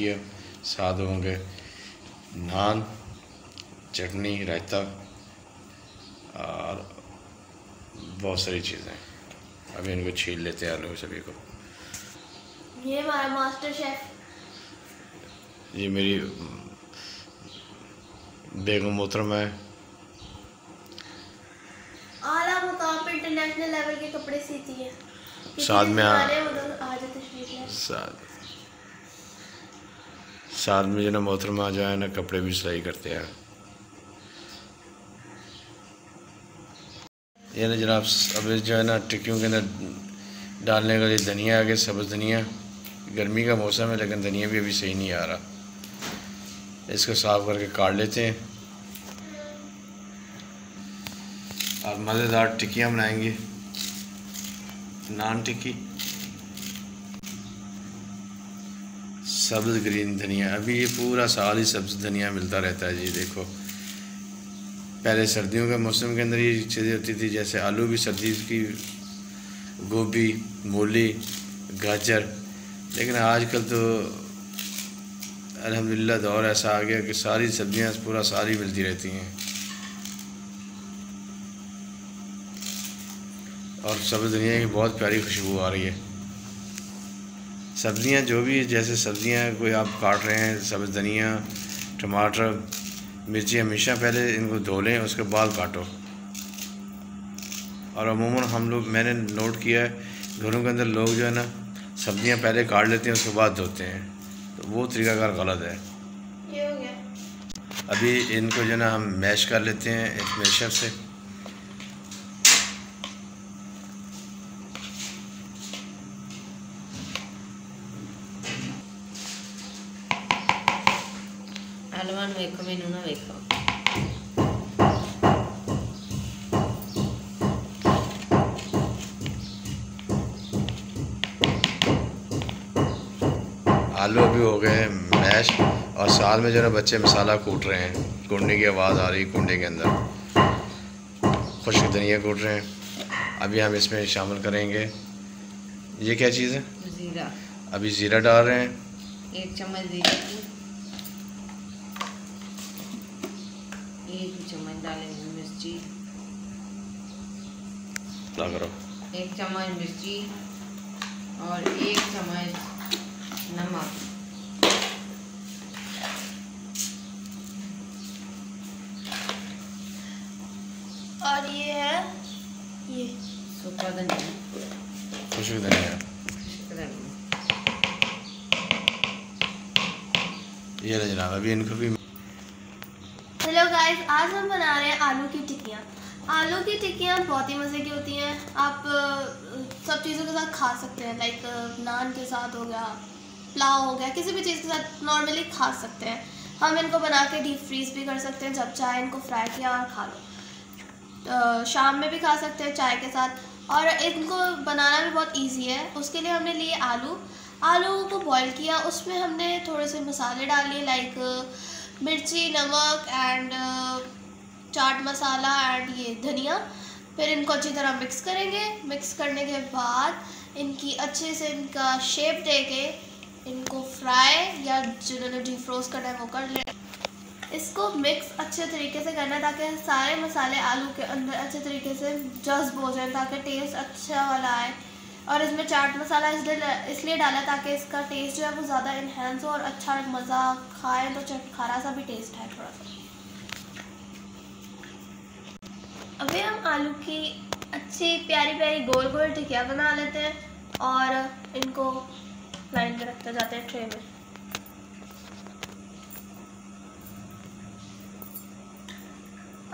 ये साथ होंगे। नान चटनी रायता और बहुत सारी चीज़ें। अभी इनको छील लेते हैं आलू सभी को। ये हमारा मास्टर शेफ। ये मेरी बेगम मोहतरम है। आला मुकाम पे इंटरनेशनल लेवल के कपड़े सीती है। साथ में आ- तशरीफ़ ले साथ। साथ में जो ना मोहतरमा जो है ना कपड़े भी सिलाई करते हैं। ये ना जनाब अब जो है ना, टिक्कियों के अंदर डालने के लिए धनिया आ गया, सब्ज़ धनिया। गर्मी का मौसम है, लेकिन धनिया भी अभी सही नहीं आ रहा। इसको साफ़ करके काट लेते हैं। और मज़ेदार टिक्कियाँ बनाएँगे। नान टिक्की। सब्ज़ ग्रीन धनिया। अभी ये पूरा साल ही सब्ज़ धनिया मिलता रहता है जी, देखो। पहले सर्दियों के मौसम के अंदर ये चीज़ें होती थी, जैसे आलू भी सर्दी की, गोभी, मूली, गाजर। लेकिन आजकल तो अल्हम्दुलिल्लाह दौर ऐसा आ गया कि सारी सब्ज़ियाँ पूरा सारी मिलती रहती हैं। और सब्ज़ धनिया की बहुत प्यारी खुशबू आ रही है। सब्ज़ियाँ जो भी जैसे सब्ज़ियाँ कोई आप काट रहे हैं सब्ज़ धनिया टमाटर मिर्ची हमेशा पहले इनको धो लें उसके बाद काटो। और अमूमन हम लोग मैंने नोट किया है घरों के अंदर लोग जो है ना सब्ज़ियाँ पहले काट लेते हैं उसके बाद धोते हैं। तो वो तरीकाकार गलत है। ये हो गया। अभी इनको जो है ना हम मैश कर लेते हैं एक मैशर से। आलू अभी हो गए हैं मैश और साल में जो है बच्चे मसाला कूट रहे हैं। कूटने की आवाज़ आ रही है कुंडे के अंदर। खुश्क धनिया कूट रहे हैं। अभी हम इसमें शामिल करेंगे। ये क्या चीज़ है? जीरा। अभी ज़ीरा डाल रहे हैं। एक चम्मच जीरा एक चम्मच डालेंगे मिर्ची एक चम्मच मिर्ची और एक चम्मच नमक और ये है ये सूखा धनिया खुश्क धनिया ये जनाब अभी इनको भी आज हम बना रहे हैं आलू की टिक्कियाँ। आलू की टिक्कियाँ बहुत ही मज़े की होती हैं। आप सब चीज़ों के साथ खा सकते हैं लाइक नान के साथ हो गया, पुलाव हो गया, किसी भी चीज़ के साथ नॉर्मली खा सकते हैं। हम इनको बना के डीप फ्रीज भी कर सकते हैं, जब चाहे इनको फ्राई किया और खा लो। शाम में भी खा सकते हैं चाय के साथ। और इनको बनाना भी बहुत इजी है। उसके लिए हमने लिए आलू। आलू को बॉईल किया। उसमें हमने थोड़े से मसाले डाल लाइक मिर्ची, नमक एंड चाट मसाला एंड ये धनिया। फिर इनको अच्छी तरह मिक्स करेंगे। मिक्स करने के बाद इनकी अच्छे से इनका शेप दे के इनको फ्राई या जिन्होंने डीप फ्रोज करना है वो कर ले। इसको मिक्स अच्छे तरीके से करना ताकि सारे मसाले आलू के अंदर अच्छे तरीके से जज्ब हो जाए, ताकि टेस्ट अच्छा वाला आए। और इसमें चाट मसाला इसलिए इसलिए डाला ताकि इसका टेस्ट जो है वो ज़्यादा इन्हेंस हो और अच्छा मज़ा खाए तो चट खारा सा भी टेस्ट है थोड़ा सा। अभी हम आलू की अच्छी प्यारी प्यारी गोल गोल टिकिया बना लेते हैं और इनको लाइन पर रखते जाते हैं ट्रे में।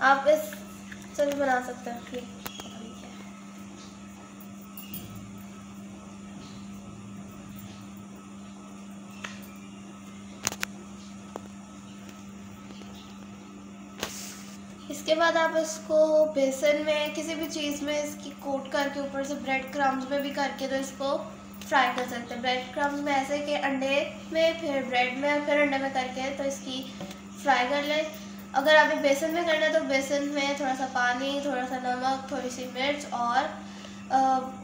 आप इस से भी बना सकते हैं इसके बाद आप इसको बेसन में, किसी भी चीज़ में इसकी कोट करके ऊपर से ब्रेड क्रम्स में भी करके तो इसको फ्राई कर सकते हैं। ब्रेड क्रम्स में ऐसे कि अंडे में, फिर ब्रेड में, फिर अंडे में करके तो इसकी फ्राई कर लें। अगर आपने बेसन में करना है तो बेसन में थोड़ा सा पानी थोड़ा सा नमक थोड़ी सी मिर्च और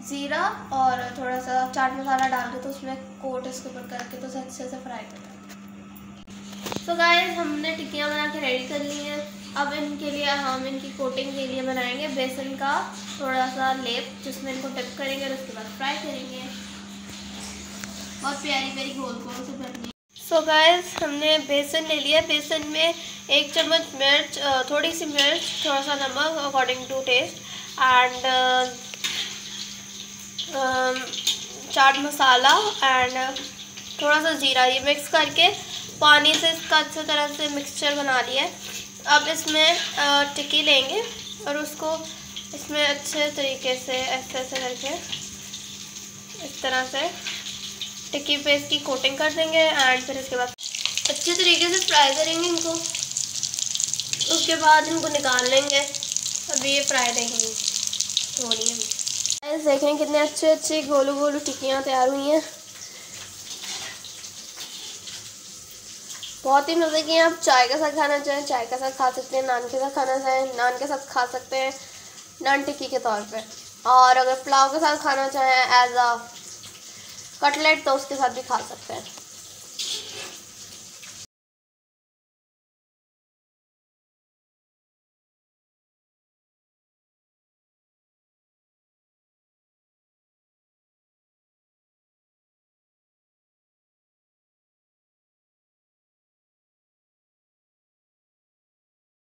ज़ीरा और थोड़ा सा चाट मसाला डाल के तो उसमें कोट इसके ऊपर करके तो अच्छे से फ्राई करना सो गाइस हमने टिक्कियाँ बना के रेडी कर ली हैं। अब इनके लिए हम इनकी कोटिंग के लिए बनाएँगे बेसन का थोड़ा सा लेप, जिसमें इनको टिप करेंगे और उसके बाद फ्राई करेंगे। बहुत प्यारी प्यारी गोल गोल से बननी सो गाइस हमने बेसन ले लिया। बेसन में एक चम्मच मिर्च थोड़ी सी मिर्च, थोड़ा सा नमक according to taste and chaat masala and थोड़ा सा ज़ीरा ये मिक्स करके पानी से इसका अच्छी तरह से मिक्सचर बना लिया अब इसमें टिक्की लेंगे और उसको इसमें अच्छे तरीके से, ऐसे ऐसे करके इस तरह से टिक्की पे इसकी कोटिंग कर देंगे एंड फिर इसके बाद अच्छे तरीके से फ्राई करेंगे इनको। उसके बाद इनको निकाल लेंगे। अभी ये फ्राई रहेंगी हो रही है देखें कितने अच्छे अच्छे गोलू गोलू टिक्कियाँ तैयार हुई हैं। बहुत ही मज़े की आप चाय के साथ खाना चाहें, चाय के साथ खा सकते हैं, नान के साथ खाना चाहें, नान के साथ खा सकते हैं, नान टिक्की के तौर पे। और अगर पुलाव के साथ खाना चाहें एज आ कटलेट तो उसके साथ भी खा सकते हैं।